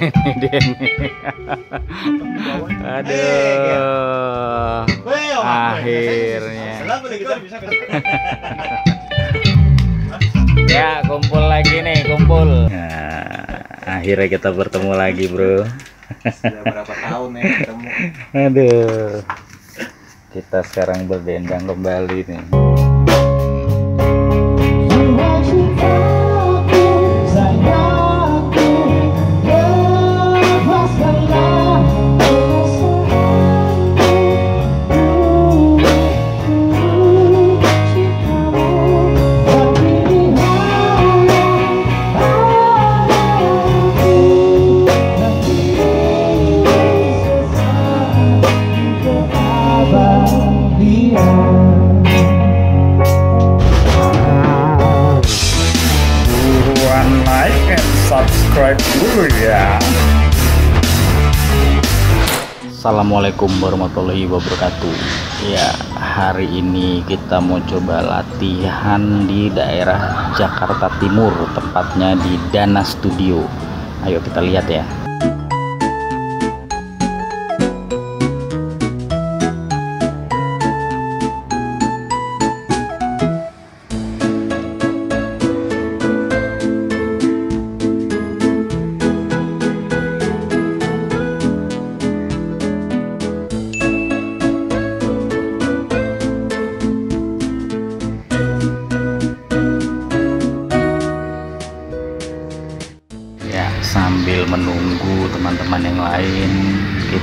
ini dia nih. Aduh. Akhirnya. Ya, kumpul lagi nih, kumpul. Nah, akhirnya kita bertemu lagi, Bro. Sudah berapa tahun ya ketemu? Aduh. Kita sekarang berdendang kembali nih. Buruan like and subscribe dulu ya. Assalamualaikum warahmatullahi wabarakatuh. Ya, hari ini kita mau coba latihan di daerah Jakarta Timur, tepatnya di Dana Studio. Ayo kita lihat. Ya,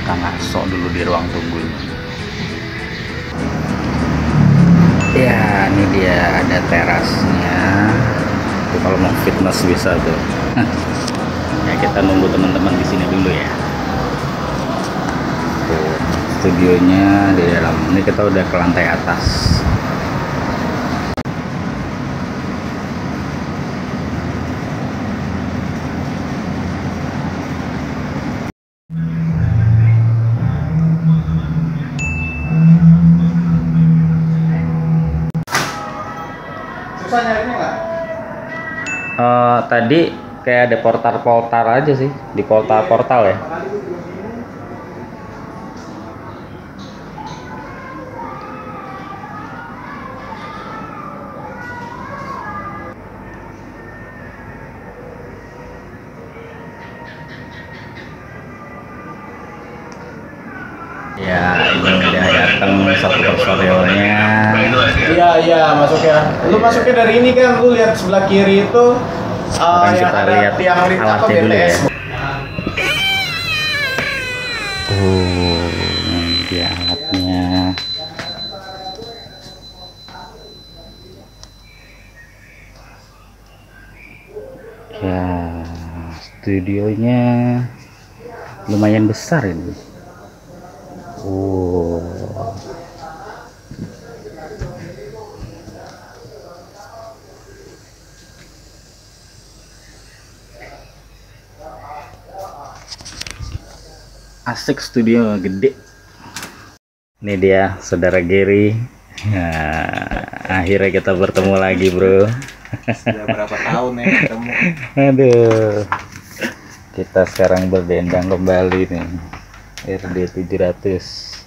kita ngasok dulu di ruang tunggu. Ya, ini dia ada terasnya. Tuh kalau mau fitness bisa tuh. ya, kita nunggu teman-teman di sini dulu ya. Tuh, studionya di dalam. Ini kita udah ke lantai atas. Eh, tadi kayak ada portal-portal aja sih di portal-portal ya. Ya, ini udah datang satu personilnya. Iya iya masuk ya. Lu masuknya dari ini kan, lu lihat sebelah kiri itu uh, Sekarang yang ada lihat tiang listrik apa alatnya dulu ya. BTS. Oh, dia alatnya. Ya, studionya lumayan besar ini. Oh. Asik studio gede. Ini dia saudara Gary. Nah, akhirnya kita bertemu lagi, Bro. Sudah berapa tahun ya ketemu? Aduh. Kita sekarang berdendang kembali nih. RD 700.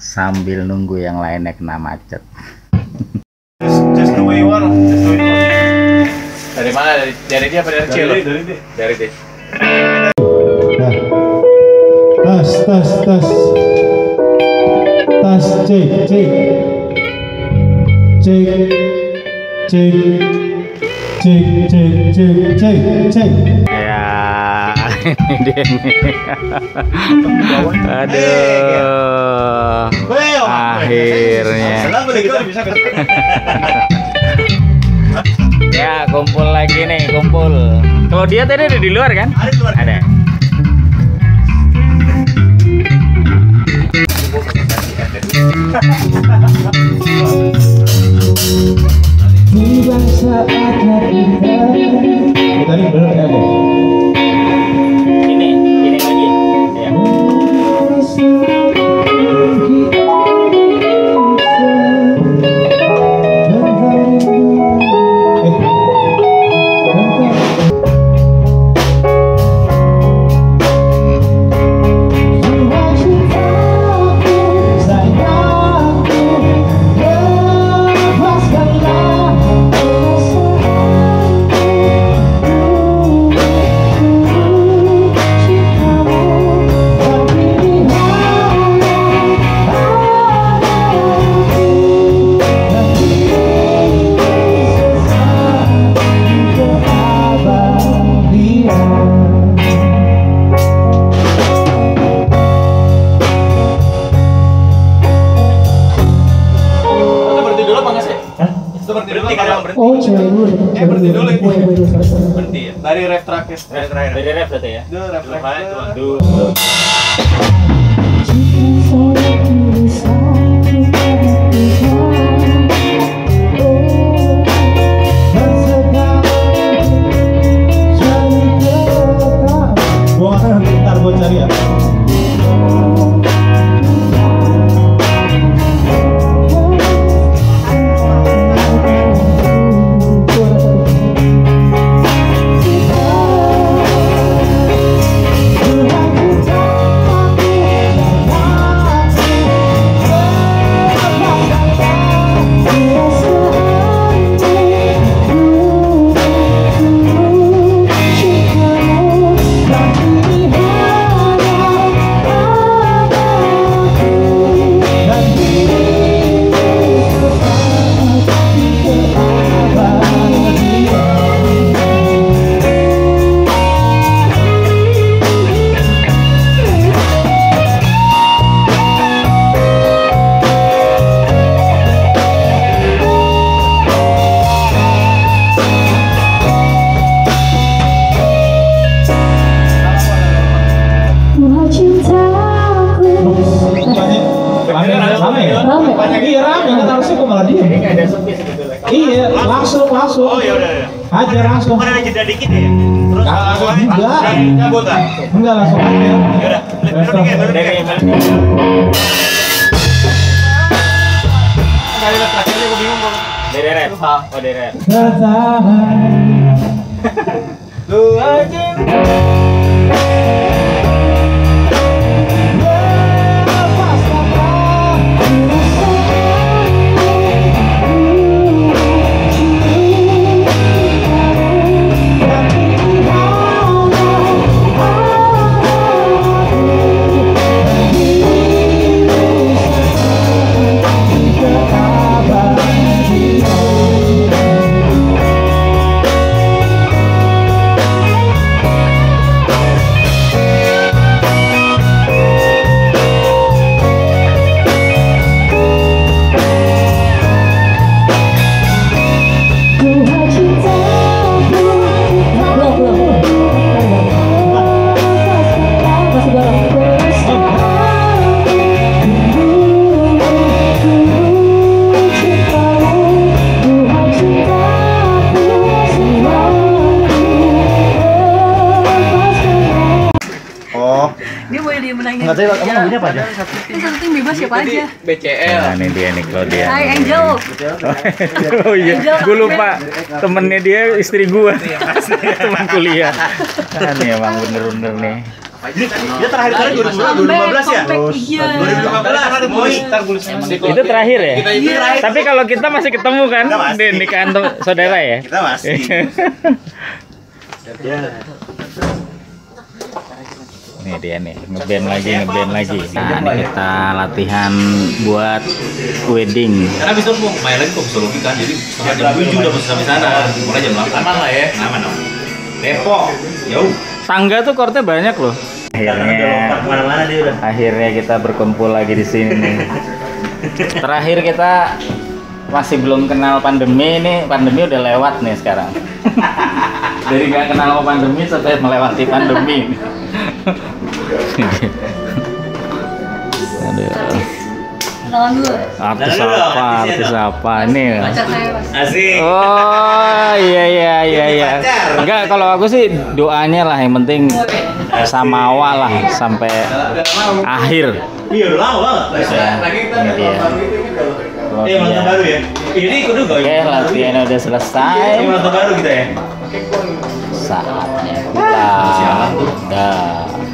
Sambil nunggu yang lainnya kena macet. Just, just the way you are. Just the way you are. Dari mana? Dari, dari dia apa dari kecil? Dari, dari dia. Dari dia. Tas, cek, cek. Cek. Cek. Cek, cek, cek, cek, cek. Ya, ini dia nih. Aduh. Akhirnya. Ya, kumpul lagi nih, kumpul. Kalau dia tadi ada di luar kan? Ada di luar. Ada. Tiba saatnya kita. Tadi bener ya, Eh, berhenti dulu sorry. Berhenti ya. Dari ref terakhir. Dari terakhir. Dari ref berarti ya? Itu ref terakhir. Duh. Gua akan bentar gua cari ya. Rame ya? Rame. Iya rame kan harusnya gua malah diem. ada sepi sebetulnya. Iya, langsung langsung. Oh ya udah ya. Hajar langsung. Bukan ada jeda dikit ya. Terus semuanya- juga. Cabut ah. Enggak langsung aja. Ya udah. Dikit, belok Dari dikit. Enggak tahu emang lagunya apa aja? Ini satu tim bebas siapa aja. BCL. Nah, ini dia nih Claudia. Hai Angel. oh iya, gue lupa temennya dia istri gua, teman kuliah. Nah, nih emang bener-bener nih. Dia terakhir kali 2015 ya? Comeback, Iya. 2015 Moi. Ntar gue Itu terakhir ya? Kita itu terakhir. Tapi kalau kita masih ketemu kan di nikahan tuh saudara ya? Kita masih. Nih dia nih, ngeband lagi, ngeband lagi. Nah, ini kita latihan buat wedding. Karena itu mau main lagi kok psikologi kan, jadi setengah jam tujuh udah sampai sana, mulai jam delapan. Aman lah ya. Aman aman. Depok, jauh. Tangga tuh kortnya banyak loh. Akhirnya, Ke mana-mana dia udah. akhirnya kita berkumpul lagi di sini. Terakhir kita masih belum kenal pandemi ini, pandemi udah lewat nih sekarang. Dari nggak kenal pandemi sampai melewati pandemi. Dulu. Artis apa? Artis apa ini? Pacar saya Mas. Asik. Oh iya iya iya iya. Enggak kalau aku sih doanya lah yang penting sama awal lah sampai akhir. Iya udah lama banget. Ya, ini Eh mantan baru ya? Ini ikut juga Oke latihannya udah selesai. Ini mantan baru kita ya? Saatnya pulang. Dah.